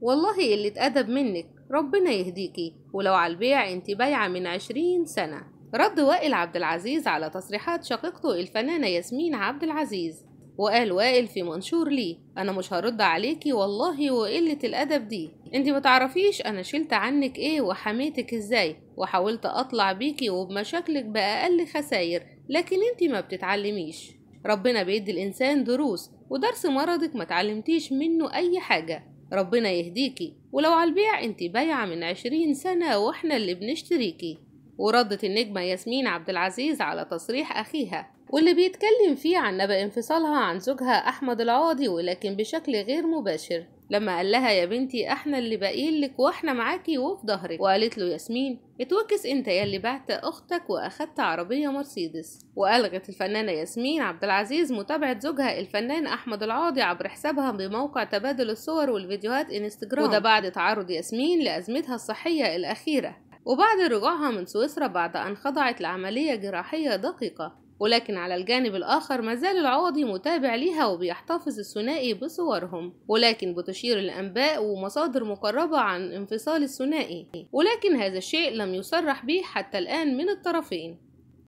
والله قلة أدب منك ربنا يهديكي ولو على البيع انت بايعة من عشرين سنة. رد وائل عبد العزيز على تصريحات شقيقته الفنانة ياسمين عبد العزيز. وقال وائل في منشور ليه أنا مش هرد عليكي والله وقلة الأدب دي. انتي متعرفيش أنا شلت عنك إيه وحميتك إزاي وحاولت أطلع بيكي وبمشاكلك بأقل خساير لكن انتي ما بتتعلميش. ربنا بيدي الإنسان دروس ودرس مرضك ما تعلمتيش منه أي حاجة. ربنا يهديكي. ولو على البيع انتي بايعة من عشرين سنة وإحنا اللي بنشتريكي. وردت النجمة ياسمين عبد العزيز على تصريح أخيها. واللي بيتكلم فيه عن نبأ انفصالها عن زوجها أحمد العوضي ولكن بشكل غير مباشر. لما قال لها يا بنتي إحنا اللي باقيين لك وإحنا معاكي وفي ظهرك. وقالت له ياسمين اتوكس أنت يلي بعت أختك وأخدت عربية مرسيدس. وألغت الفنانة ياسمين عبد العزيز متابعة زوجها الفنان أحمد العاضي عبر حسابها بموقع تبادل الصور والفيديوهات انستجرام وده بعد تعرض ياسمين لأزمتها الصحية الأخيرة. وبعد رجوعها من سويسرا بعد أن خضعت لعملية جراحية دقيقة. ولكن على الجانب الآخر مازال العوضي متابع ليها وبيحتفظ الثنائي بصورهم. ولكن بتشير الأنباء ومصادر مقربة عن انفصال الثنائي. ولكن هذا الشيء لم يصرح به حتى الآن من الطرفين.